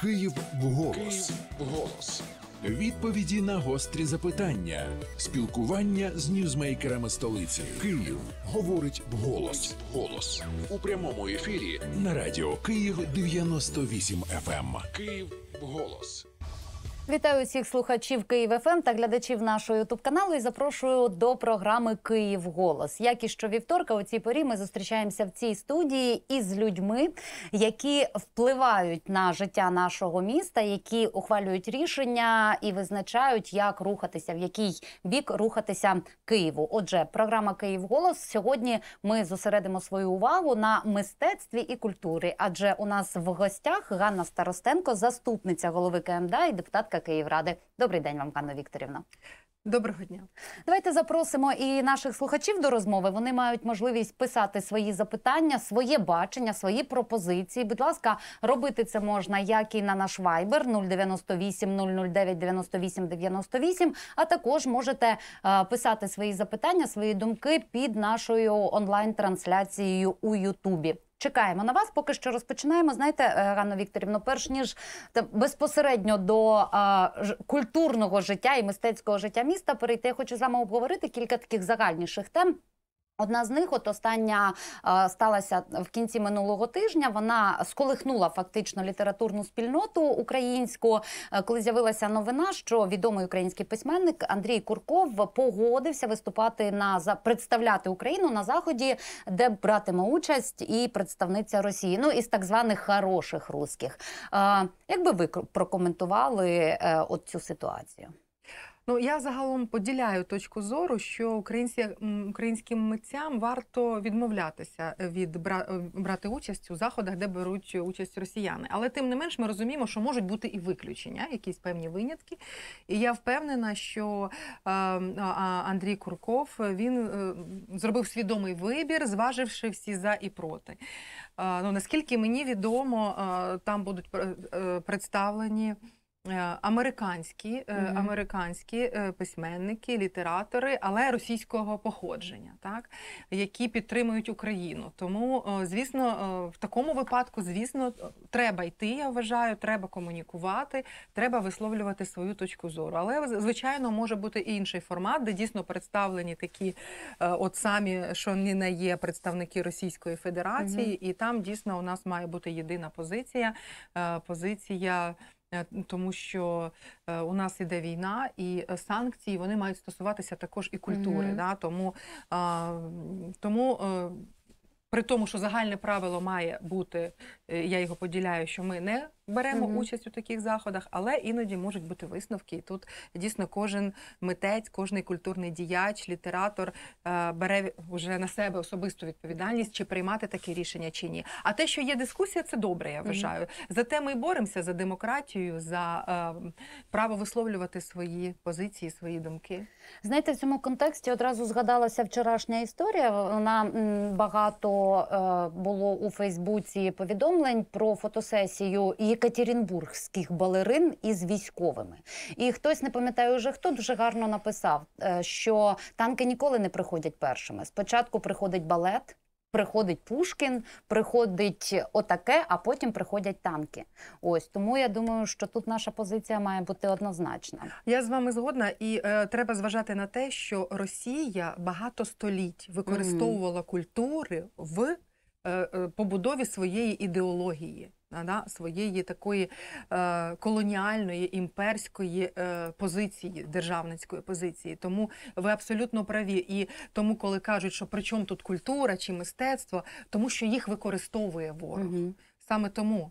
Київ вголос. Київ голос. Відповіді на гострі запитання. Спілкування з ньюзмейкерами столиці. Київ говорить вголос. Голос у прямому ефірі. На радіо Київ 98 FM. Київ вголос. Вітаю всіх слухачів Київ FM та глядачів нашого ютуб каналу і запрошую до програми Київ Голос. Як і щовівторка, у цій порі ми зустрічаємося в цій студії із людьми, які впливають на життя нашого міста, які ухвалюють рішення і визначають, як рухатися, в який бік рухатися Києву. Отже, програма Київ Голос сьогодні ми зосередимо свою увагу на мистецтві і культурі, адже у нас в гостях Ганна Старостенко, заступниця голови КМДА і депутатка Київради. Добрий день вам, Ганна Вікторівна. Доброго дня. Давайте запросимо і наших слухачів до розмови. Вони мають можливість писати свої запитання, своє бачення, свої пропозиції. Будь ласка, робити це можна як і на наш вайбер 098 009 98 98, а також можете е, писати свої запитання, свої думки під нашою онлайн-трансляцією у Ютубі. Чекаємо на вас. Поки що розпочинаємо. Знаєте, Ганна Ганно Вікторівно, перш ніж безпосередньо до а, ж, культурного життя і мистецького життя міста перейти, я хочу з вами обговорити кілька таких загальніших тем. Одна з них, от остання сталася в кінці минулого тижня. Вона сколихнула фактично літературну спільноту українську, е, коли з'явилася новина, що відомий український письменник Андрій Курков погодився виступати на представляти Україну на заході, де братиме участь і представниця Росії. Ну із так званих хороших русських. Е, як би ви прокоментували е, от цю ситуацію? Ну я загалом поділяю точку зору, що українці, українським митцям варто відмовлятися від бра, е, брати участь у заходах, де беруть участь росіяни. Але тим не менш, ми розуміємо, що можуть бути і виключення, якісь певні винятки. І я впевнена, що е, Андрій Курков він е, зробив свідомий вибір, зваживши всі за і проти. Е, ну наскільки мені відомо, е, там будуть е, представлені. Е, Американські, Мгм. американські е, письменники, літератори, але російського походження, так які підтримують Україну. Тому, звісно, в такому випадку, звісно, треба йти. Я вважаю, треба комунікувати, треба висловлювати свою точку зору. Але звичайно може бути і інший формат, де дійсно представлені такі, от самі, що не є представники Російської Федерації, і там дійсно у нас має бути єдина позиція. Позиція. Е, Тому що е, у нас іде війна, і е, санкції вони мають стосуватися також і культури. Мгм. Да? Тому, тому при тому, що загальне правило має бути, я його поділяю, що ми не беремо Мгм. участь у таких заходах, але іноді можуть бути висновки. І тут дійсно кожен митець, кожний культурний діяч, літератор е, бере вже на себе особисту відповідальність, чи приймати таке рішення, чи ні. А те, що є дискусія, це добре, я вважаю. Зате ми й боремося за демократію, за е, право висловлювати свої позиції, свої думки. Знаєте, в цьому контексті одразу згадалася вчорашня історія. Вона багато е, було у Фейсбуці повідомлень про фотосесію єкатеринбургських балерин із військовими. І хтось не пам'ятаю вже хто дуже гарно написав, е, що танки ніколи не приходять першими. Спочатку приходить балет. Приходить Пушкін, приходить отаке, а потім приходять танки. Ось тому я думаю, що тут наша позиція має бути однозначна. Я з вами згодна, і е, треба зважати на те, що Росія багато століть використовувала культури в е, е, побудові своєї ідеології. Да, своєї такої е, колоніальної імперської е, позиції, державницької позиції. Тому ви абсолютно праві. І тому, коли кажуть, що при чому тут культура чи мистецтво, тому що їх використовує ворог. Угу. Саме тому.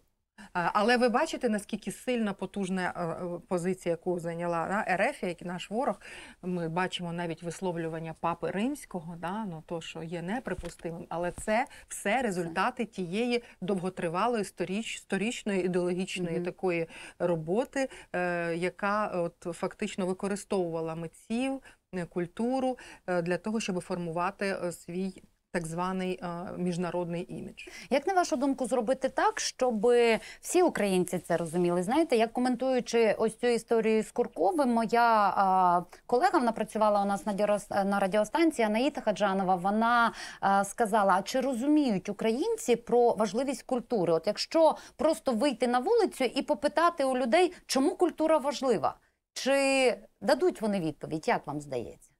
Але ви бачите, наскільки сильна потужна е, е, позиція, яку зайняла да, РФ, як наш ворог. Ми бачимо навіть висловлювання папи римського, да, ну то, що є неприпустимим, але це все результати тієї довготривалої сторіч, сторічної ідеологічної Мгм. такої роботи, е, яка от фактично використовувала митців, е, культуру е, для того, щоб формувати свій так званий е, міжнародний імідж. Як на вашу думку, зробити так, щоб всі українці це розуміли? Знаєте, як коментуючи ось цю історію з Курковим, моя а, колега вона працювала у нас на на радіостанції Анаїта Хаджанова. Вона а, сказала: а чи розуміють українці про важливість культури? От якщо просто вийти на вулицю і попитати у людей, чому культура важлива? Чи дадуть вони відповідь? Як вам здається?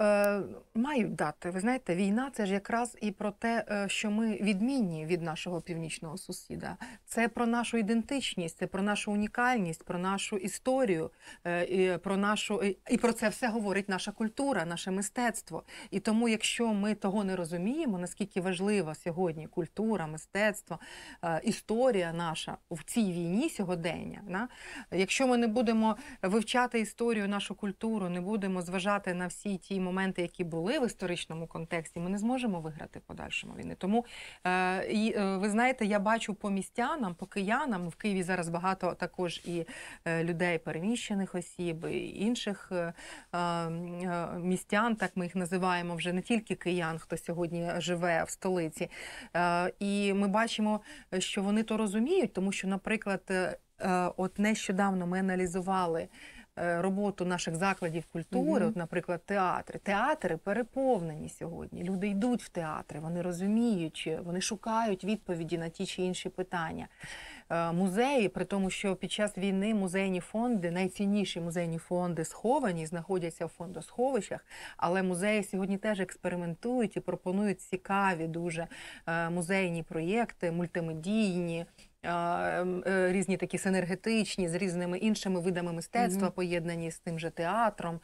Е, мають дати. Ви знаєте, війна це ж якраз і про те, е, що ми відмінні від нашого північного сусіда. Це про нашу ідентичність, це про нашу унікальність, про нашу історію, е, і про нашу і- про це все говорить наша культура, наше мистецтво. І тому, якщо ми того не розуміємо, наскільки важлива сьогодні культура, мистецтво, історія наша в цій війні сьогодення, да? якщо ми не будемо вивчати історію, нашу культуру, не будемо зважати на всі ті моменти, які були в історичному контексті, ми не зможемо виграти в подальшому війни. Тому е, е, ви знаєте, я бачу по містянам, по киянам в Києві зараз багато також і е, людей переміщених осіб, і інших містян, так ми їх називаємо вже не тільки киян, хто сьогодні живе в столиці. І ми бачимо, що вони то розуміють, тому що, наприклад, от нещодавно ми аналізували роботу наших закладів культури, Мгм. от, наприклад, театри. Театри переповнені сьогодні. Люди йдуть в театри, вони розуміють, вони шукають відповіді на ті чи інші питання. Е, Музеї, при тому, що під час війни музейні фонди, найцінніші музейні фонди сховані, знаходяться в фондосховищах, але музеї сьогодні теж експериментують і пропонують цікаві дуже е, музейні проєкти, мультимедійні. Е, Різні такі синергетичні з різними іншими видами мистецтва, Мгм. поєднані з тим же театром.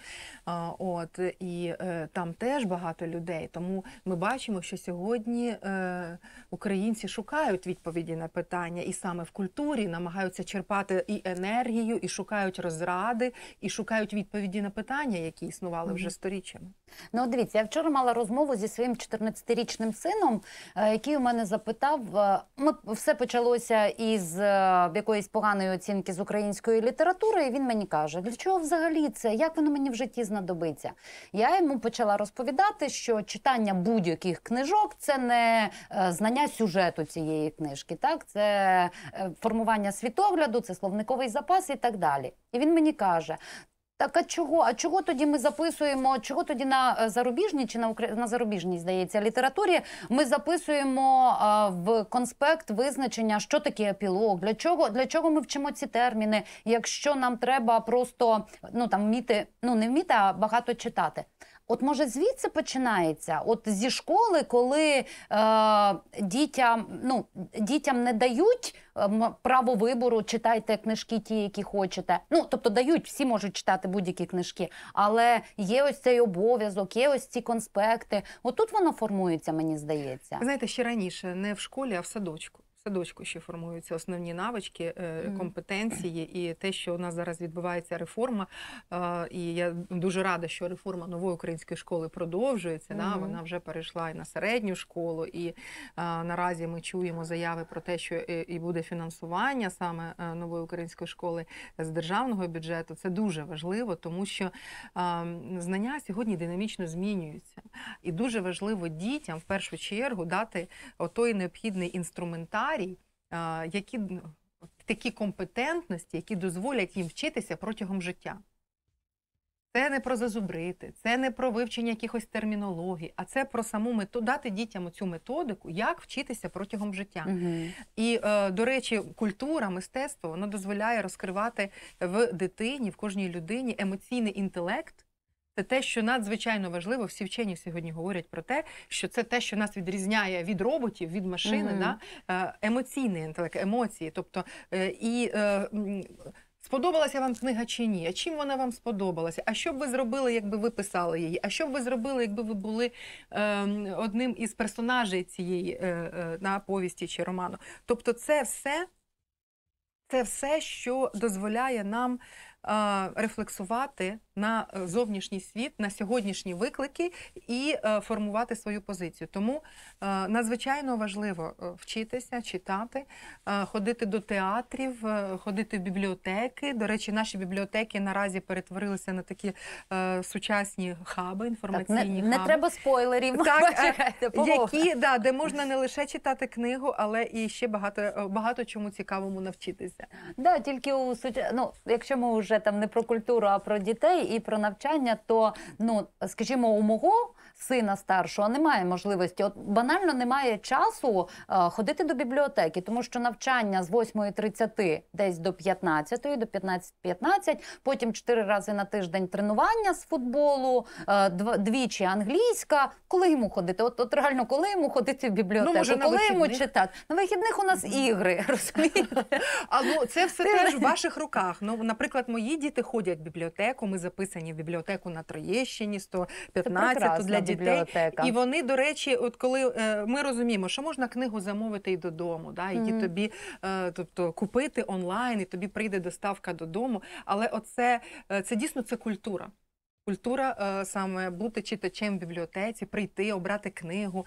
От і е, там теж багато людей. Тому ми бачимо, що сьогодні е, українці шукають відповіді на питання, і саме в культурі намагаються черпати і енергію, і шукають розради, і шукають відповіді на питання, які існували вже Мгм. сторіччями. Ну, дивіться, я вчора мала розмову зі своїм 14-річним сином, який у мене запитав. Ми все почалося із е, якоїсь поганої оцінки з української літератури, і він мені каже: для чого взагалі це? Як воно мені в житті знадобиться? Я йому почала розповідати, що читання будь-яких книжок це не е, знання сюжету цієї книжки, так це е, формування світогляду, це словниковий запас і так далі. І він мені каже. Так а чого? А чого тоді ми записуємо? Чого тоді на е, зарубіжній чи на укра- на зарубіжній здається літературі? Ми записуємо а, в конспект визначення, що таке епілог, для чого для чого ми вчимо ці терміни, якщо нам треба просто ну там вміти, ну не вміти, а багато читати. От може звідси починається, от зі школи, коли е, дітям, ну, дітям не дають право вибору, читайте книжки ті, які хочете. Ну, тобто дають, всі можуть читати будь-які книжки, але є ось цей обов'язок, є ось ці конспекти. Отут воно формується, мені здається. Знаєте, ще раніше не в школі, а в садочку. Садочку ще формуються основні навички, е, компетенції і те, що у нас зараз відбувається реформа. е, І я дуже рада, що реформа нової української школи продовжується. Да? Вона вже перейшла і на середню школу, і е, наразі ми чуємо заяви про те, що і і буде фінансування саме е, нової української школи з державного бюджету. Це дуже важливо, тому що е, знання сьогодні динамічно змінюються. І дуже важливо дітям в першу чергу дати отой необхідний інструментарій, а, які ну, такі компетентності, які дозволять їм вчитися протягом життя. Це не про зазубрити, це не про вивчення якихось термінологій, а це про саму мету дати дітям цю методику, як вчитися протягом життя. Угу. І, е, до речі, культура, мистецтво воно дозволяє розкривати в дитині, в кожній людині емоційний інтелект. Це те, що надзвичайно важливо. Всі вчені сьогодні говорять про те, що це те, що нас відрізняє від роботів, від машини, Мгм. да? Е, емоційний інтелект, емоції. Тобто, е, і е, сподобалася вам книга чи ні? А чим вона вам сподобалася? А що б ви зробили, якби ви писали її? А що б ви зробили, якби ви були е, одним із персонажей цієї е, е, на повісті чи роману? Тобто, це все, це все, що дозволяє нам е, рефлексувати на е, зовнішній світ, на сьогоднішні виклики і е, формувати свою позицію. Тому е, надзвичайно важливо вчитися, читати, ходити до театрів, ходити в бібліотеки. До речі, наші бібліотеки наразі перетворилися на такі сучасні хаби, Так, інформаційні не, не хаби. треба спойлерів. Так, Які, да, де можна не лише читати книгу, але і ще багато, багато чому цікавому навчитися. Да, тільки у ну, якщо ми вже там не про культуру, а про дітей і про навчання, то ну скажімо, у мого сина старшого немає можливості. От банально немає часу е, ходити до бібліотеки, тому що навчання з 8.30 десь до 15, до 15.15, потім 4 рази на тиждень тренування з футболу, е, двічі англійська. Коли йому ходити? От, от реально, коли йому ходити в бібліотеку, може, на коли йому вихідних? читати? На вихідних у нас ігри, розумієте? А ну це все теж в ваших руках. Ну, наприклад, мої діти ходять в бібліотеку. Ми записані в бібліотеку на Троєщині, 115 прекрасна для дітей. бібліотека. І вони, до речі, от коли е, ми розуміємо, що можна книгу замовити і додому, да, її Мгм. тобі е, тобто, купити онлайн, і тобі прийде доставка додому. Але оце е, це дійсно це культура. Культура е, саме бути читачем в бібліотеці, прийти, обрати книгу,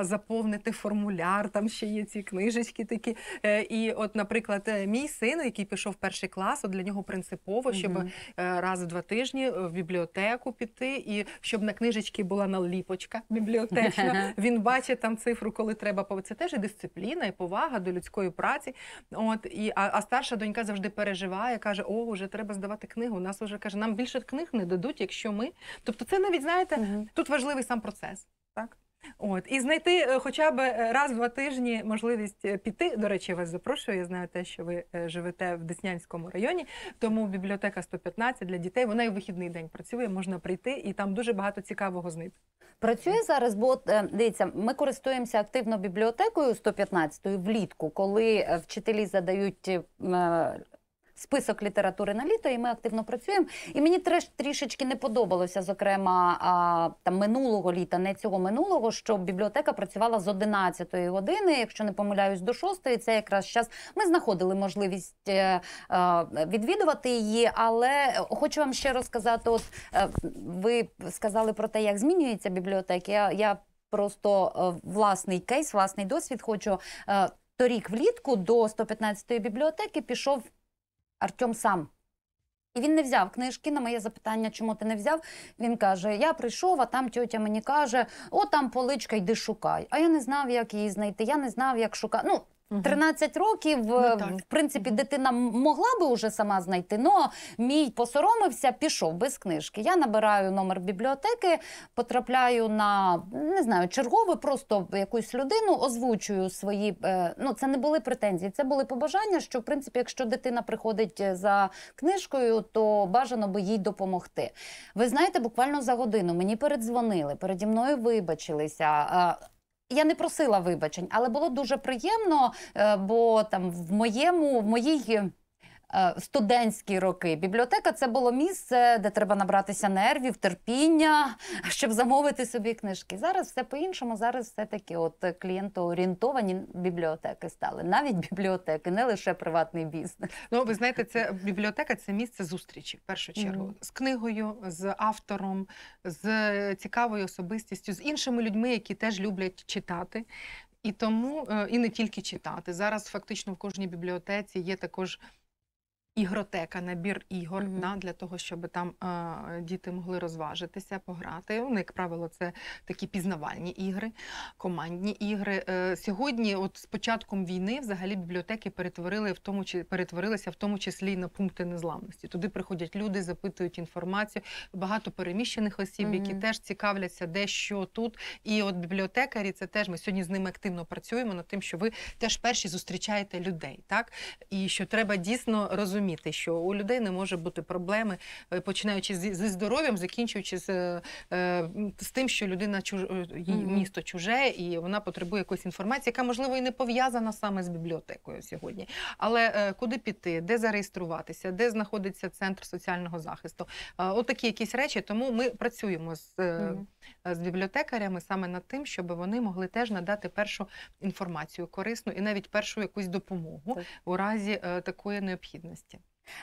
заповнити формуляр. Там ще є ці книжечки такі. Е, і, от, наприклад, е, мій син, який пішов в перший клас, от для нього принципово, щоб е, раз в два тижні в бібліотеку піти, і щоб на книжечці була наліпочка бібліотечна. Він бачить там цифру, коли треба Це теж і дисципліна, і повага до людської праці. От і а, а старша донька завжди переживає, каже: О, вже треба здавати книгу. У нас вже каже, нам більше книг не дадуть, якщо ми. Тобто, це навіть знаєте, Мгм. тут важливий сам процес. Так. От і знайти е, хоча б е, раз в два тижні можливість е, піти. До речі, я вас запрошую. Я знаю те, що ви живете в Деснянському районі. Тому бібліотека 115 для дітей. Вона і в вихідний день працює. Можна прийти, і там дуже багато цікавого знайти. Працює зараз, бо дивіться, ми користуємося активно бібліотекою 115 влітку, коли вчителі задають список літератури на літо, і ми активно працюємо. І мені треш, трішечки не подобалося, зокрема, а, там минулого літа, не цього минулого, що бібліотека працювала з 11 години, якщо не помиляюсь, до 6. Це якраз час ми знаходили можливість е, е, відвідувати її. Але хочу вам ще розказати: от е, ви сказали про те, як змінюються бібліотеки. Я, я просто власний кейс, власний досвід хочу. Торік влітку до 115-ї бібліотеки пішов Артем сам. І він не взяв книжки на моє запитання, чому ти не взяв. Він каже: Я прийшов, а там тьотя мені каже: о, там поличка, йди шукай. А я не знав, як її знайти. Я не знав, як шукати. Ну, 13 років, Ну, е, в принципі, дитина могла би уже сама знайти, але мій посоромився, пішов без книжки. Я набираю номер бібліотеки, потрапляю на не знаю, чергове, просто якусь людину, озвучую свої. е, Ну, це не були претензії, це були побажання. Що в принципі, якщо дитина приходить е, за книжкою, то бажано би їй допомогти. Ви знаєте, буквально за годину мені передзвонили, переді мною вибачилися. Я не просила вибачень, але було дуже приємно, е, бо там в моєму, в моїй студентські роки бібліотека це було місце, де треба набратися нервів, терпіння, щоб замовити собі книжки. Зараз все по-іншому. Зараз все таки от е, клієнтоорієнтовані бібліотеки стали. Навіть бібліотеки, не лише приватний бізнес. Ну, ви знаєте, це бібліотека це місце зустрічі в першу чергу Мгм. з книгою, з автором, з цікавою особистістю, з іншими людьми, які теж люблять читати. І тому е, і не тільки читати. Зараз фактично в кожній бібліотеці є також. Ігротека, набір ігор Мгм. да, для того, щоб там е, діти могли розважитися, пограти. Ну, як правило, це такі пізнавальні ігри, командні ігри. Е, сьогодні, от з початком війни, взагалі бібліотеки перетворили в тому чи перетворилися в тому числі і на пункти незламності. Туди приходять люди, запитують інформацію. Багато переміщених осіб, які теж цікавляться, де що тут. І от бібліотекарі, це теж ми сьогодні з ними активно працюємо над тим, що ви теж перші зустрічаєте людей, так і що треба дійсно розуміти, що у людей не може бути проблеми, е, починаючи зі, здоров'ям, закінчуючи з, е, з тим, що людина чуж, е, Мгм. місто чуже, і вона потребує якоїсь інформації, яка можливо і не пов'язана саме з бібліотекою сьогодні. Але куди піти, де зареєструватися, де знаходиться центр соціального захисту? Отакі якісь речі. Тому ми працюємо з. з бібліотекарями саме над тим, щоб вони могли теж надати першу інформацію корисну і навіть першу якусь допомогу Так. у разі такої необхідності.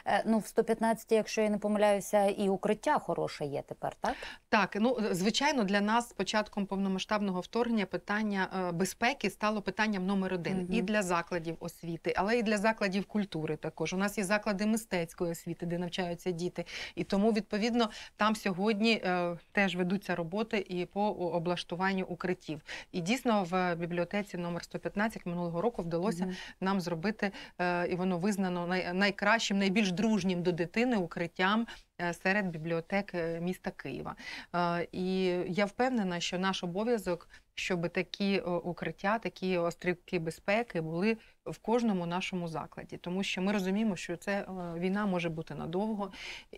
Е, Ну, в 115, якщо я не помиляюся, і укриття хороше є тепер, так? Так, ну звичайно, для нас з початком повномасштабного вторгнення питання е, безпеки стало питанням номер один Мгм. і для закладів освіти, але і для закладів культури. Також у нас є заклади мистецької освіти, де навчаються діти, і тому відповідно там сьогодні е, теж ведуться роботи і по облаштуванню укриттів. І дійсно в бібліотеці номер 115 минулого року вдалося Мгм. нам зробити, е, і воно визнано най, найкращим, найбільш дружнім до дитини укриттям е, серед бібліотек е, міста Києва. Е, І я впевнена, що наш обов'язок, щоб такі укриття, такі острівки безпеки були в кожному нашому закладі, тому що ми розуміємо, що це е, війна може бути надовго,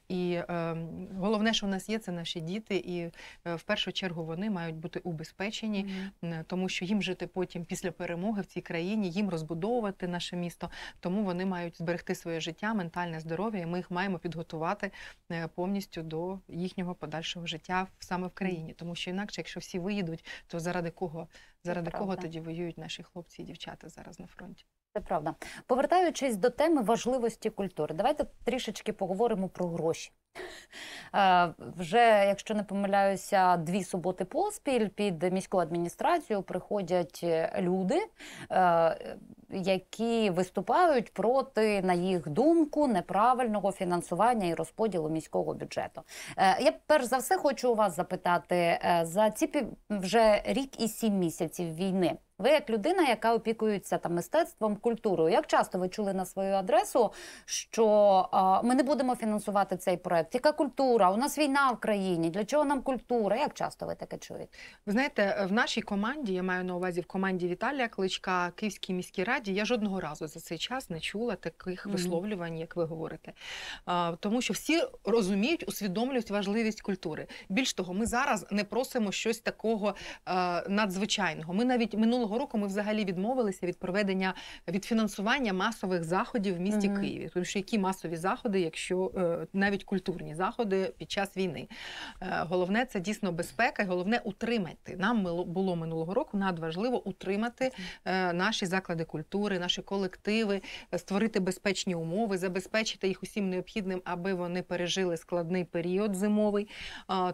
і е, головне, що в нас є, це наші діти, і е, в першу чергу вони мають бути убезпечені. Тому що їм жити потім після перемоги в цій країні, їм розбудовувати наше місто. Тому вони мають зберегти своє життя, ментальне здоров'я, і ми їх маємо підготувати повністю до їхнього подальшого життя саме в країні. Тому що інакше, якщо всі виїдуть, то заради кого заради кого тоді воюють наші хлопці і дівчата зараз на фронті? Це правда. Повертаючись до теми важливості культури, давайте трішечки поговоримо про гроші. Е, Вже, якщо не помиляюся, дві суботи поспіль під міську адміністрацію приходять е, люди, е, які виступають проти, на їх думку, неправильного фінансування і розподілу міського бюджету. Я перш за все хочу у вас запитати за ці вже рік і сім місяців війни. Ви як людина, яка опікується там мистецтвом, культурою, як часто ви чули на свою адресу, що а, ми не будемо фінансувати цей проект? Яка культура? У нас війна в країні. Для чого нам культура? Як часто ви таке чуєте? Ви знаєте, в нашій команді, я маю на увазі в команді Віталія Кличка, Київській міській раді, я жодного разу за цей час не чула таких Мгм. висловлювань, як ви говорите. А, Тому що всі розуміють, усвідомлюють важливість культури. Більш того, ми зараз не просимо щось такого е, надзвичайного. Ми навіть минулого року ми взагалі відмовилися від проведення від фінансування масових заходів в місті Мгм. Києві. Тому що які масові заходи, якщо е, навіть культурні заходи під час війни. Е, Головне це дійсно безпека, і головне утримати. Нам було минулого року надважливо утримати е, наші заклади культури, наші колективи, створити безпечні умови, забезпечити їх усім необхідним, аби вони пережили складний період зимовий.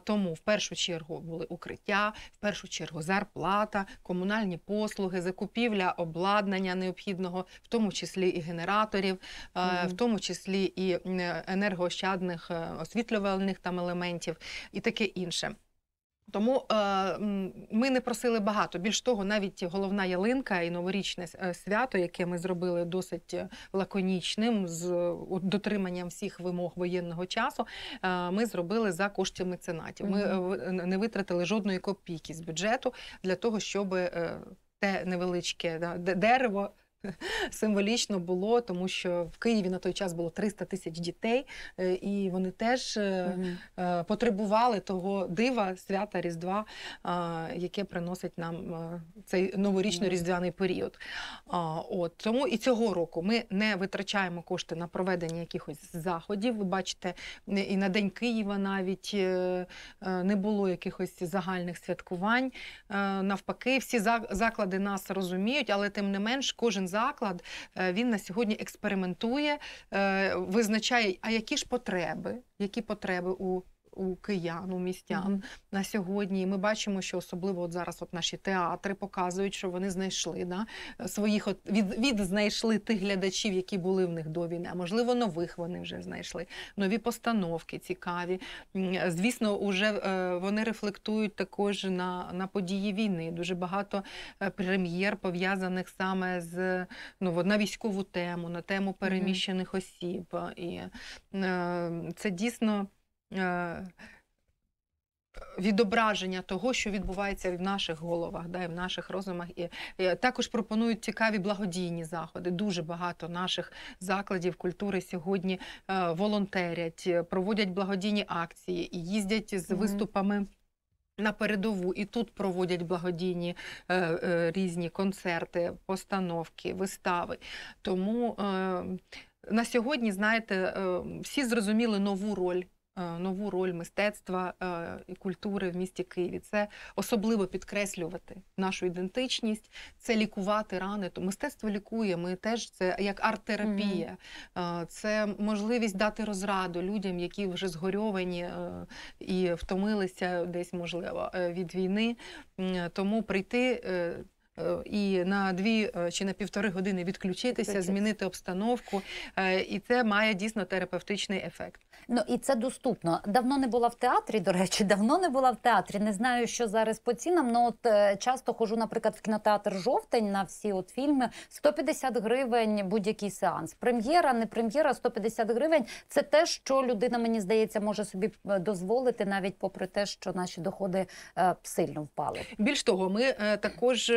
Тому в першу чергу були укриття, в першу чергу зарплата, комунальні послуги, закупівля обладнання необхідного, в тому числі і генераторів, е, в тому числі і енергоощадних е, освітлювальних там елементів і таке інше. Тому е, ми не просили багато. Більш того, навіть головна ялинка і новорічне е, свято, яке ми зробили досить е, лаконічним, з е, дотриманням всіх вимог воєнного часу, е, ми зробили за кошти меценатів. Ми е, не витратили жодної копійки з бюджету для того, щоб е, те невеличке да, дерево. Символічно було, тому що в Києві на той час було 300 тисяч дітей, е, і вони теж е, потребували того дива, свята Різдва, яке приносить нам цей новорічно-різдвяний період. От тому і цього року ми не витрачаємо кошти на проведення якихось заходів. Ви бачите, і на День Києва навіть не було якихось загальних святкувань. Навпаки, всі заклади нас розуміють, але тим не менш, кожен заклад е, він на сьогодні експериментує, е, визначає, а які ж потреби, які потреби у. У киян, у містян Мгм. на сьогодні. І ми бачимо, що особливо от зараз от наші театри показують, що вони знайшли да, своїх от, від, від знайшли тих глядачів, які були в них до війни. А можливо, нових вони вже знайшли. Нові постановки цікаві. Звісно, уже е, вони рефлектують також на, на події війни. Дуже багато е, прем'єр пов'язаних саме з ну, на військову тему, на тему переміщених осіб. І е, це дійсно. Е, Відображення того, що відбувається в наших головах, да, і в наших розумах, і, і також пропонують цікаві благодійні заходи. Дуже багато наших закладів культури сьогодні е, волонтерять, проводять благодійні акції і їздять з виступами. На передову і тут проводять благодійні е, е, різні концерти, постановки, вистави. Тому е, на сьогодні, знаєте, е, всі зрозуміли нову роль нову роль мистецтва е, і культури в місті Києві. Це особливо підкреслювати нашу ідентичність, це лікувати рани. То мистецтво лікує. Ми теж це як арт-терапія, Е, це можливість дати розраду людям, які вже згорьовані е, і втомилися десь, можливо, е, від війни. Тому прийти. Е, І на дві е, чи на півтори години відключитися, змінити обстановку, е, і це має дійсно терапевтичний ефект. Ну і це доступно. Давно не була в театрі. До речі, давно не була в театрі. Не знаю, що зараз по цінам. Ну от часто ходжу, наприклад, в кінотеатр жовтень на всі от фільми. 150 гривень будь-який сеанс. Прем'єра, не прем'єра, 150 гривень. Це те, що людина, мені здається, може собі дозволити, навіть попри те, що наші доходи сильно впали. Більш того, ми також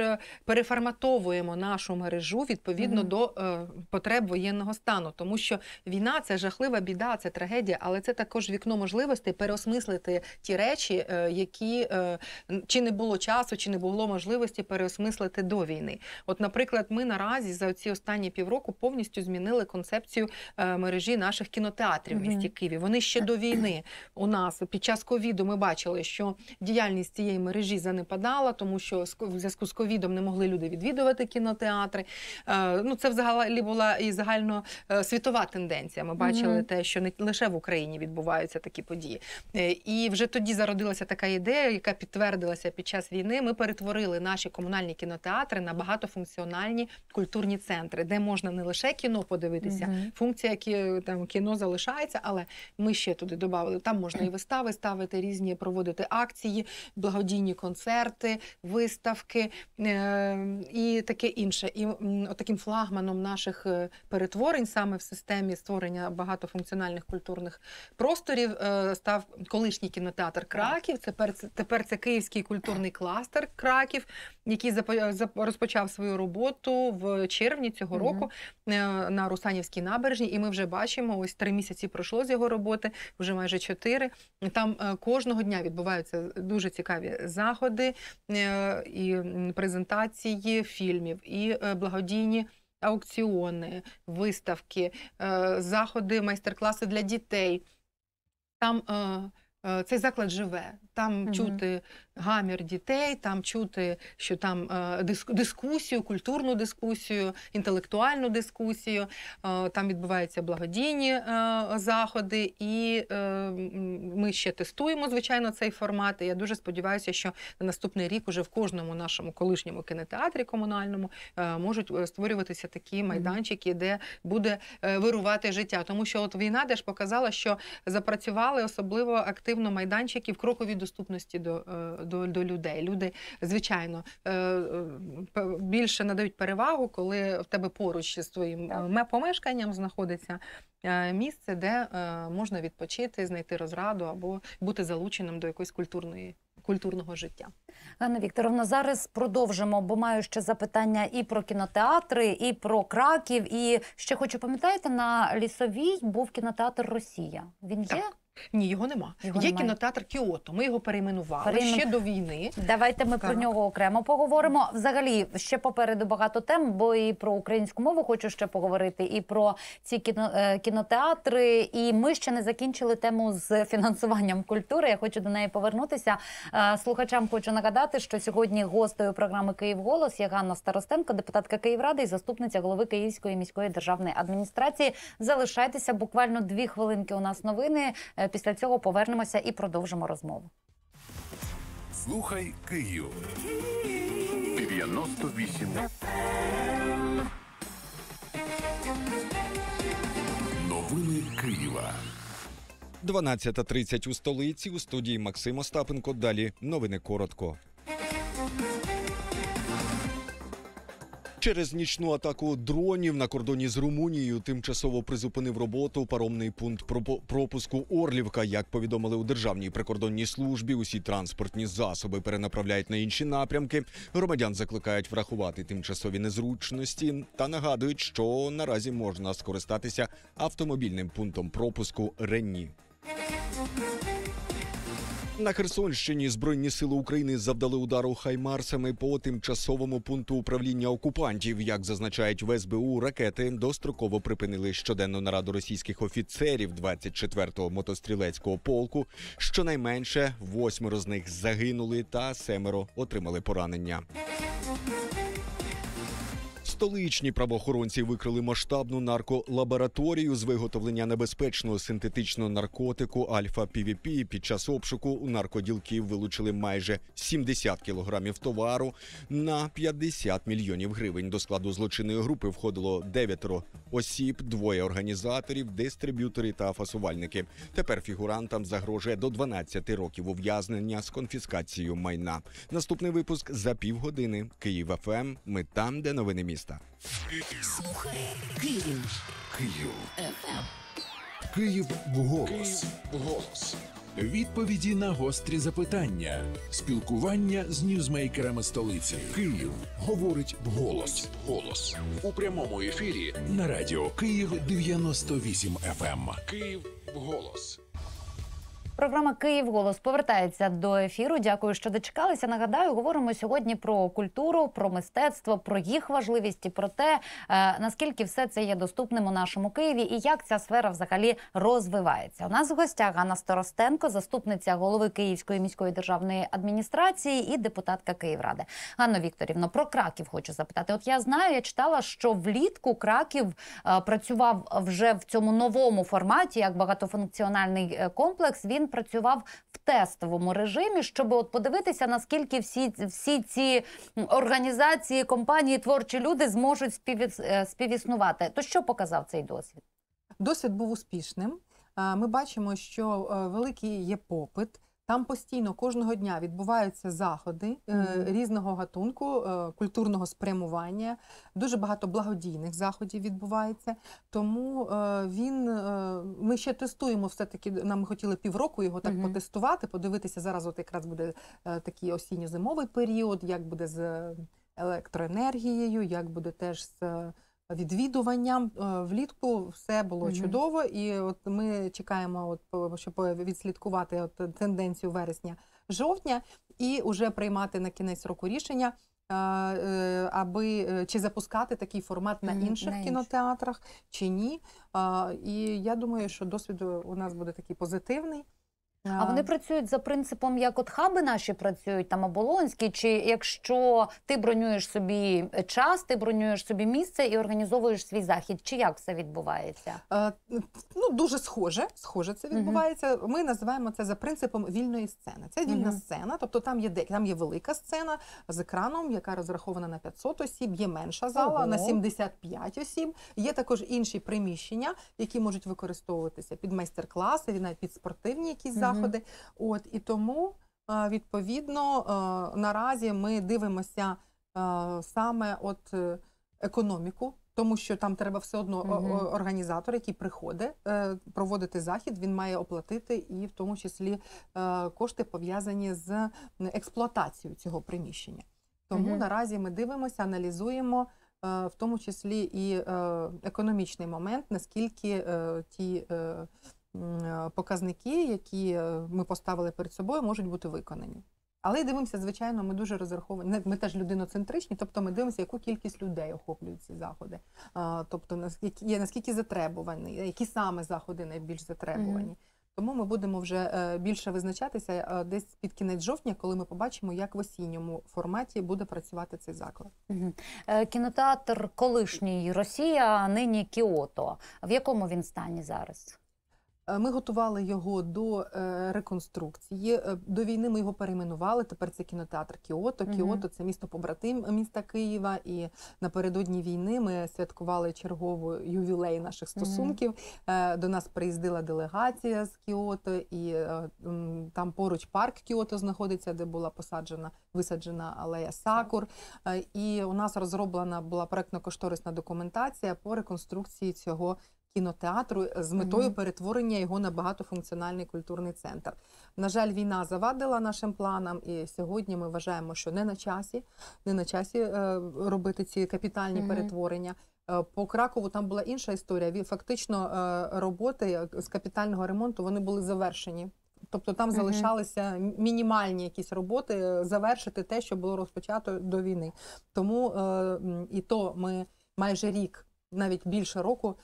переформатовуємо нашу мережу відповідно Мгм. до е, потреб воєнного стану, тому що війна це жахлива біда, це трагедія, але це також вікно можливостей переосмислити ті речі, е, які е, чи не було часу, чи не було можливості переосмислити до війни. От, наприклад, ми наразі за ці останні півроку повністю змінили концепцію е, мережі наших кінотеатрів в місті Києві. Вони ще до війни у нас під час ковіду ми бачили, що діяльність цієї мережі занепадала, тому що в зв'язку з ковідом не могли люди відвідувати кінотеатри. Е, Ну це взагалі була і загально е, світова тенденція. Ми бачили Мгм. те, що не лише в Україні відбуваються такі події. Е, І вже тоді зародилася така ідея, яка підтвердилася під час війни. Ми перетворили наші комунальні кінотеатри на багатофункціональні культурні центри, де можна не лише кіно подивитися, Мгм. функція кі- там кіно залишається, але ми ще туди додали. Там можна і вистави ставити різні, проводити акції, благодійні концерти, виставки і таке інше. І таким флагманом наших е, перетворень саме в системі створення багатофункціональних культурних просторів е, став колишній кінотеатр Краків. Тепер це тепер це Київський культурний кластер Краків, який запо- розпочав свою роботу в червні цього року е, на Русанівській набережній. І ми вже бачимо, ось три місяці пройшло з його роботи, вже майже чотири. Там е, кожного дня відбуваються дуже цікаві заходи е, і м, презентації фільмів, і е, благодійні. Аукціони, виставки, е, заходи, майстер-класи для дітей. Там е, цей заклад живе. Там угу. чути гамір дітей, там чути, що там е, диск- дискусію, культурну дискусію, інтелектуальну дискусію. Е, Там відбуваються благодійні е, заходи, і ми ще тестуємо, звичайно, цей формат. І я дуже сподіваюся, що на наступний рік уже в кожному нашому колишньому кінотеатрі комунальному можуть створюватися такі майданчики, де буде вирувати життя. Тому що от війна теж показала, що запрацювали особливо активно майданчики в кроковій доступності до, до, до людей. Люди, звичайно, е, е, більше надають перевагу, коли в тебе поруч з твоїм Так. е, ме- помешканням знаходиться місце, де можна відпочити, знайти розраду або бути залученим до якоїсь культурної. Культурного життя Ганна Вікторовна, зараз продовжимо, бо маю ще запитання і про кінотеатри, і про Краків. І ще хочу пам'ятаєте, на лісовій був кінотеатр Росія. Він є? Так. ні, його нема. Його Є немає. кінотеатр Кіото. Ми його перейменували Переймен- ще до війни. Давайте ми про нього окремо поговоримо. Взагалі, ще попереду багато тем, бо і про українську мову хочу ще поговорити, і про ці кіно, е, кінотеатри. І ми ще не закінчили тему з фінансуванням культури. Я хочу до неї повернутися. Е, Слухачам хочу нагадати, що сьогодні гостею програми Київ голос є Ганна Старостенко, депутатка Київради і заступниця голови Київської міської державної адміністрації. Залишайтеся буквально дві хвилинки. У нас новини. Е, Після цього повернемося і продовжимо розмову. Слухай Київ. 98 Новини Києва. 12.30 у столиці у студії Максим Остапенко. Далі новини коротко. Через нічну атаку дронів на кордоні з Румунією тимчасово призупинив роботу паромний пункт пропуску Орлівка. Як повідомили у державній прикордонній службі, усі транспортні засоби перенаправляють на інші напрямки. Громадян закликають врахувати тимчасові незручності та нагадують, що наразі можна скористатися автомобільним пунктом пропуску Ренні. На Херсонщині Збройні сили України завдали удару хаймарсами по тимчасовому пункту управління окупантів. Як зазначають в СБУ, ракети достроково припинили щоденну нараду російських офіцерів 24-го мотострілецького полку. Щонайменше восьмеро з них загинули, та семеро отримали поранення. Столичні правоохоронці викрили масштабну нарколабораторію з виготовлення небезпечного синтетичного наркотику альфа пвп Під час обшуку у наркоділків вилучили майже 70 кілограмів товару на 50 мільйонів гривень. До складу злочинної групи входило дев'ятеро осіб, двоє організаторів, дистриб'ютори та фасувальники. Тепер фігурантам загрожує до 12 років ув'язнення з конфіскацією майна. Наступний випуск за півгодини. Київ FM. Ми там, де новини міста. Слухай Київ. Київ. Київ голос. Київ голос. Відповіді на гострі запитання. Спілкування з ньюзмейкерами столиці. Київ говорить вголос. Голос у прямому ефірі. На радіо Київ 98 FM. Київ голос. Програма Київ голос повертається до ефіру. Дякую, що дочекалися. Нагадаю, говоримо сьогодні про культуру, про мистецтво, про їх важливість і про те, е, наскільки все це є доступним у нашому Києві і як ця сфера взагалі розвивається. У нас в гостях Ганна Старостенко, заступниця голови Київської міської державної адміністрації і депутатка Київради. Ганно Вікторівно, про Краків хочу запитати. От я знаю, я читала, що влітку Краків е, працював вже в цьому новому форматі, як багатофункціональний е, комплекс. Він працював в тестовому режимі, щоб от подивитися, наскільки всі, всі ці організації, компанії, творчі люди зможуть співіс- е, співіснувати. То що показав цей досвід? Досвід був успішним. Ми бачимо, що е, великий є попит. Там постійно кожного дня відбуваються заходи е, Мгм. різного гатунку, е, культурного спрямування. Дуже багато благодійних заходів відбувається. Тому е, він е, ми ще тестуємо. Все таки нам хотіли півроку його так Мгм. потестувати, подивитися зараз. От якраз буде е, такий осінньо-зимовий період, як буде з електроенергією, як буде теж з е, відвідуванням. Е, Влітку все було Мгм. чудово, і от ми чекаємо, от щоб відслідкувати от тенденцію вересня-жовтня, і вже приймати на кінець року рішення. е, е, Аби чи запускати такий формат на інших на кінотеатрах, чи ні. І я думаю, що досвід у нас буде такий позитивний. А вони працюють за принципом, як от хаби наші працюють, там оболонські, чи якщо ти бронюєш собі час, ти бронюєш собі місце і організовуєш свій захід, чи як все відбувається? Е, Ну, дуже схоже, схоже це відбувається. Ми називаємо це за принципом вільної сцени. Це вільна Мгм. сцена, тобто там є там є велика сцена з екраном, яка розрахована на 500 осіб, є менша зала Ого. на 75 осіб. Є також інші приміщення, які можуть використовуватися під майстер-класи, навіть під спортивні якісь Мгм. Заходи. От і тому е, відповідно е, наразі ми дивимося е, саме от економіку. Тому що там треба все одно Мгм. о- організатор, який приходить проводити захід, він має оплатити і в тому числі кошти пов'язані з експлуатацією цього приміщення. Тому Мгм. наразі ми дивимося, аналізуємо в тому числі і економічний момент, наскільки ті показники, які е, ми поставили перед собою, можуть бути виконані. Але й дивимося, звичайно, ми дуже розраховані. Ми теж людиноцентричні, тобто ми дивимося, яку кількість людей охоплюють ці заходи. Тобто, наскільки наскільки затребувані, які саме заходи найбільш затребувані. Тому ми будемо вже е, більше визначатися е, десь під кінець жовтня, коли ми побачимо, як в осінньому форматі буде працювати цей заклад. Е, Кінотеатр колишній Росія, а нині Кіото. В якому він стані зараз? Е, Ми готували його до е, реконструкції. Е, До війни ми його перейменували. Тепер це кінотеатр Кіото. Кіото це місто побратим міста Києва. І напередодні війни ми святкували чергову ювілей наших стосунків. До нас приїздила делегація з Кіото, і там поруч парк Кіото знаходиться, де була посаджена висаджена алея Сакур. І у нас розроблена була проектно-кошторисна документація по реконструкції цього кінотеатру з метою перетворення його на багатофункціональний культурний центр. На жаль, війна завадила нашим планам, і сьогодні ми вважаємо, що не на часі, не на часі е, робити ці капітальні перетворення. Е, По Кракову там була інша історія. Фактично, е, роботи з капітального ремонту вони були завершені Тобто там Мгм. залишалися мінімальні якісь роботи завершити те, що було розпочато до війни. Тому е, і то ми майже рік, навіть більше року.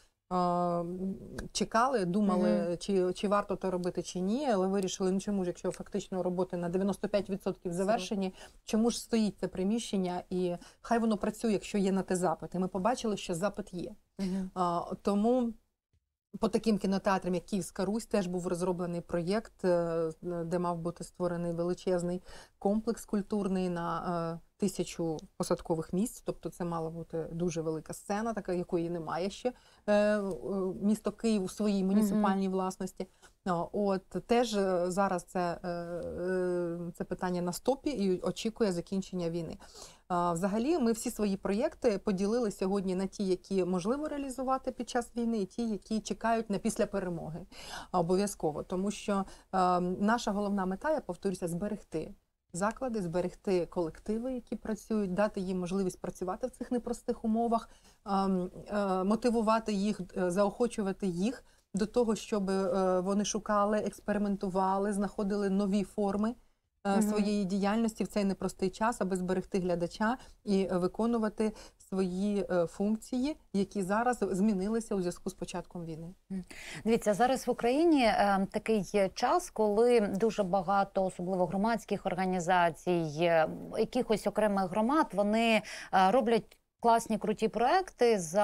Чекали, думали, чи, чи варто то робити, чи ні, але вирішили, ну чому ж, якщо фактично роботи на 95% завершені, чому ж стоїть це приміщення, і хай воно працює, якщо є на те запит. І ми побачили, що запит є. А, Тому по таким кінотеатрам, як Київська Русь, теж був розроблений проєкт, е, де мав бути створений величезний комплекс культурний на е, тисячу посадкових місць. Тобто це мала бути дуже велика сцена, така якої немає ще е, е, місто Київ у своїй муніципальній власності. От теж е, зараз це, це питання на стопі і очікує закінчення війни. Взагалі, ми всі свої проєкти поділили сьогодні на ті, які можливо реалізувати під час війни, і ті, які чекають на після перемоги. Обов'язково, тому що е, наша головна мета, я повторюся, зберегти. Заклади, зберегти колективи, які працюють, дати їм можливість працювати в цих непростих умовах, ем, е, мотивувати їх, е, заохочувати їх до того, щоб е, вони шукали, експериментували, знаходили нові форми своєї діяльності в цей непростий час, аби зберегти глядача і виконувати свої е, функції, які зараз змінилися у зв'язку з початком війни. Дивіться, зараз в Україні е, такий час, коли дуже багато, особливо громадських організацій, е, якихось окремих громад, вони е, роблять. Класні круті проекти за